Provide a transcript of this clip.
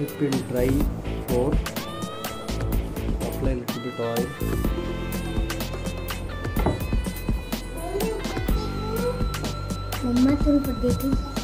it will dry for apply a little bit oil. Mama turun pergi